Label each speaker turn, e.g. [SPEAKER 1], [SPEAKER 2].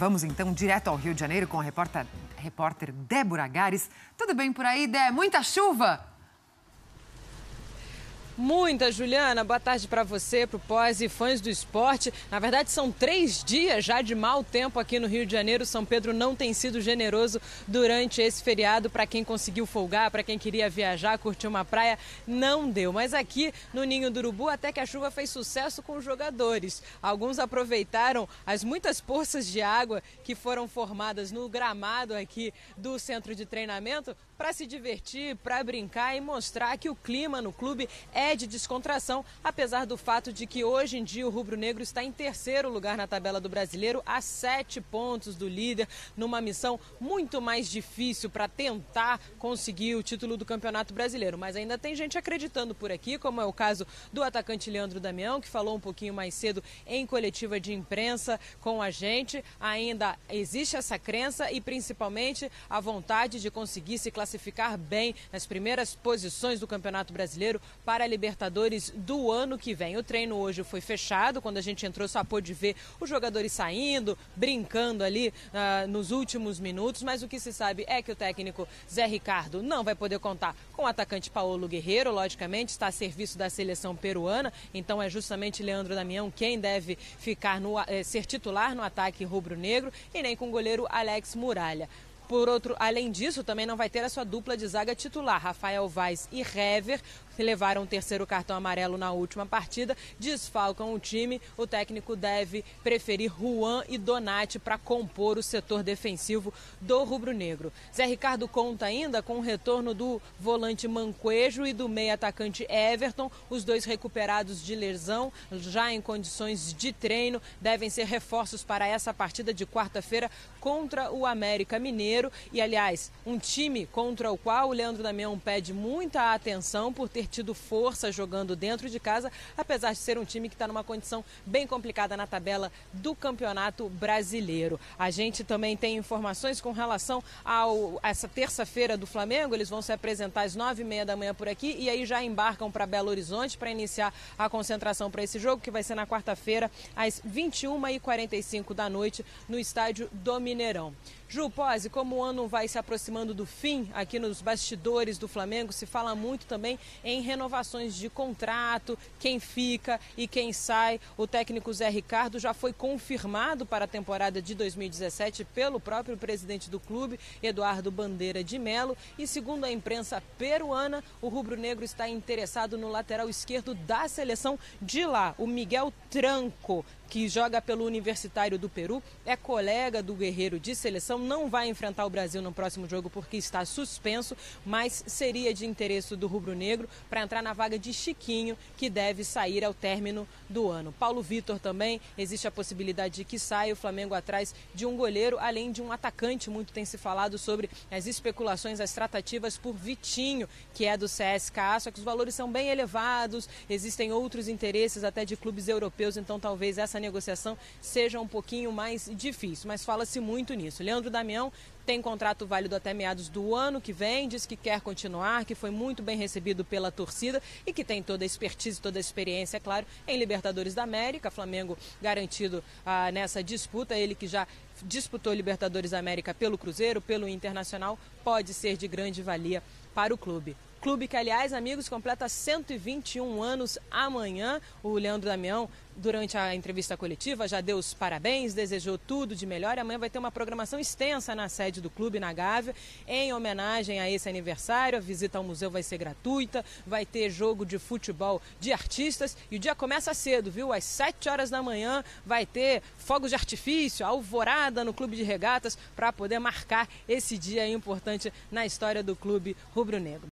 [SPEAKER 1] Vamos então direto ao Rio de Janeiro com a repórter, repórter Débora Gares. Tudo bem por aí, Dé? Muita chuva?
[SPEAKER 2] Muita, Juliana. Boa tarde para você, para o pós e fãs do esporte. Na verdade, são três dias já de mau tempo aqui no Rio de Janeiro. São Pedro não tem sido generoso durante esse feriado para quem conseguiu folgar, para quem queria viajar, curtir uma praia. Não deu. Mas aqui no Ninho do Urubu, até que a chuva fez sucesso com os jogadores. Alguns aproveitaram as muitas poças de água que foram formadas no gramado aqui do centro de treinamento para se divertir, para brincar e mostrar que o clima no clube é de descontração, apesar do fato de que hoje em dia o rubro-negro está em terceiro lugar na tabela do brasileiro, a sete pontos do líder, numa missão muito mais difícil para tentar conseguir o título do Campeonato Brasileiro. Mas ainda tem gente acreditando por aqui, como é o caso do atacante Leandro Damião, que falou um pouquinho mais cedo em coletiva de imprensa com a gente. Ainda existe essa crença e principalmente a vontade de conseguir se classificar bem nas primeiras posições do Campeonato Brasileiro para Libertadores do ano que vem. O treino hoje foi fechado, quando a gente entrou só pôde ver os jogadores saindo, brincando ali uh, nos últimos minutos, mas o que se sabe é que o técnico Zé Ricardo não vai poder contar com o atacante Paulo Guerreiro, logicamente está a serviço da seleção peruana, então é justamente Leandro Damião quem deve ficar no, eh, ser titular no ataque rubro-negro e nem com o goleiro Alex Muralha. Por outro, além disso, também não vai ter a sua dupla de zaga titular, Rafael Vaz e Hever, que levaram o terceiro cartão amarelo na última partida, desfalcam o time. O técnico deve preferir Juan e Donati para compor o setor defensivo do rubro-negro. Zé Ricardo conta ainda com o retorno do volante Manquejo e do meio atacante Everton, os dois recuperados de lesão, já em condições de treino, devem ser reforços para essa partida de quarta-feira contra o América Mineiro. E, aliás, um time contra o qual o Leandro Damião pede muita atenção por ter tido força jogando dentro de casa, apesar de ser um time que está numa condição bem complicada na tabela do Campeonato Brasileiro. A gente também tem informações com relação a essa terça-feira do Flamengo. Eles vão se apresentar às nove e meia da manhã por aqui e aí já embarcam para Belo Horizonte para iniciar a concentração para esse jogo, que vai ser na quarta-feira, às 21h45 da noite, no estádio do Mineirão. Ju Pose, como o ano vai se aproximando do fim aqui nos bastidores do Flamengo, se fala muito também em renovações de contrato, quem fica e quem sai. O técnico Zé Ricardo já foi confirmado para a temporada de 2017 pelo próprio presidente do clube, Eduardo Bandeira de Melo. E segundo a imprensa peruana, o rubro-negro está interessado no lateral esquerdo da seleção de lá, o Miguel Tranco, que joga pelo Universitário do Peru, é colega do Guerreiro de seleção, não vai enfrentar o Brasil no próximo jogo porque está suspenso, mas seria de interesse do rubro-negro para entrar na vaga de Chiquinho, que deve sair ao término do ano. Paulo Vitor também, existe a possibilidade de que saia o Flamengo atrás de um goleiro, além de um atacante. Muito tem se falado sobre as especulações, as tratativas por Vitinho, que é do CSKA, só que os valores são bem elevados, existem outros interesses até de clubes europeus, então talvez essa negociação seja um pouquinho mais difícil, mas fala-se muito nisso. Leandro Damião tem contrato válido até meados do ano que vem, diz que quer continuar, que foi muito bem recebido pela torcida e que tem toda a expertise, toda a experiência, é claro, em Libertadores da América. Flamengo garantido ah, nessa disputa, ele que já disputou Libertadores da América pelo Cruzeiro, pelo Internacional, pode ser de grande valia para o clube. Clube que, aliás, amigos, completa 121 anos amanhã. O Leandro Damião, durante a entrevista coletiva, já deu os parabéns, desejou tudo de melhor. Amanhã vai ter uma programação extensa na sede do clube, na Gávea, em homenagem a esse aniversário. A visita ao museu vai ser gratuita, vai ter jogo de futebol de artistas. E o dia começa cedo, viu? Às 7 horas da manhã vai ter fogos de artifício, alvorada no clube de regatas, para poder marcar esse dia importante na história do clube rubro-negro.